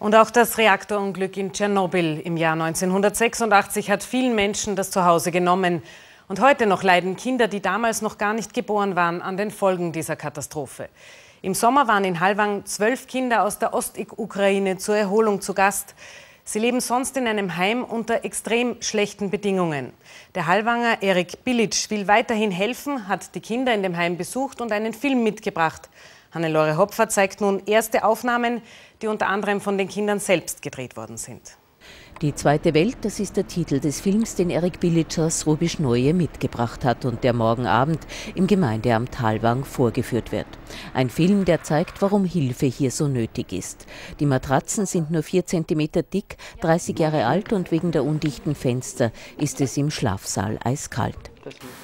Und auch das Reaktorunglück in Tschernobyl im Jahr 1986 hat vielen Menschen das Zuhause genommen. Und heute noch leiden Kinder, die damals noch gar nicht geboren waren, an den Folgen dieser Katastrophe. Im Sommer waren in Halwang zwölf Kinder aus der Ostukraine zur Erholung zu Gast. Sie leben sonst in einem Heim unter extrem schlechten Bedingungen. Der Halwanger Erik Bilic will weiterhin helfen, hat die Kinder in dem Heim besucht und einen Film mitgebracht. Hannelore Hopfer zeigt nun erste Aufnahmen, die unter anderem von den Kindern selbst gedreht worden sind. Die zweite Welt, das ist der Titel des Films, den Erik Bilic aus Rubisch Neue mitgebracht hat und der morgen Abend im Gemeindeamt Halwang vorgeführt wird. Ein Film, der zeigt, warum Hilfe hier so nötig ist. Die Matratzen sind nur vier Zentimeter dick, 30 Jahre alt und wegen der undichten Fenster ist es im Schlafsaal eiskalt.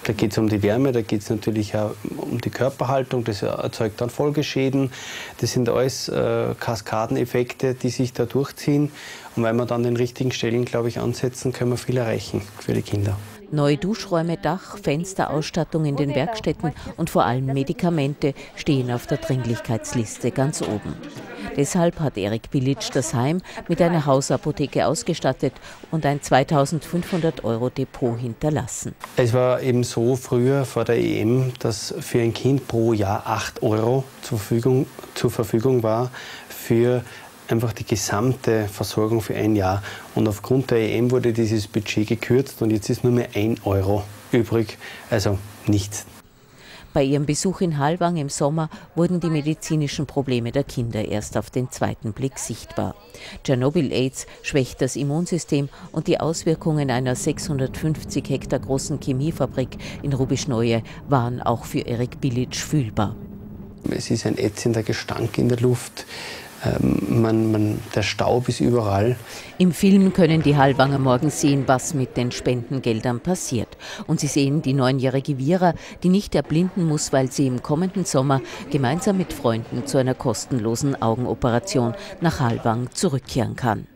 Da geht es um die Wärme, da geht es natürlich auch um die Körperhaltung, das erzeugt dann Folgeschäden. Das sind alles äh, Kaskadeneffekte, die sich da durchziehen. Und wenn wir dann den richtigen Stellen, glaube ich, ansetzen, können wir viel erreichen für die Kinder. Neue Duschräume, Dach, Fenster, Ausstattung in den Werkstätten und vor allem Medikamente stehen auf der Dringlichkeitsliste ganz oben. Deshalb hat Erik Bilic das Heim mit einer Hausapotheke ausgestattet und ein 2500 Euro Depot hinterlassen. Es war eben so früher vor der EM, dass für ein Kind pro Jahr 8 Euro zur Verfügung, zur Verfügung war für einfach die gesamte Versorgung für ein Jahr. Und aufgrund der EM wurde dieses Budget gekürzt und jetzt ist nur mehr 1 Euro übrig, also nichts. Bei ihrem Besuch in Halwang im Sommer wurden die medizinischen Probleme der Kinder erst auf den zweiten Blick sichtbar. Tschernobyl-Aids schwächt das Immunsystem und die Auswirkungen einer 650 Hektar großen Chemiefabrik in Rubisch-Neue waren auch für Erik Bilic fühlbar. Es ist ein ätzender Gestank in der Luft. Ähm, man, man, der Staub ist überall. Im Film können die Hallwanger morgen sehen, was mit den Spendengeldern passiert. Und sie sehen die neunjährige Vira, die nicht erblinden muss, weil sie im kommenden Sommer gemeinsam mit Freunden zu einer kostenlosen Augenoperation nach Hallwang zurückkehren kann.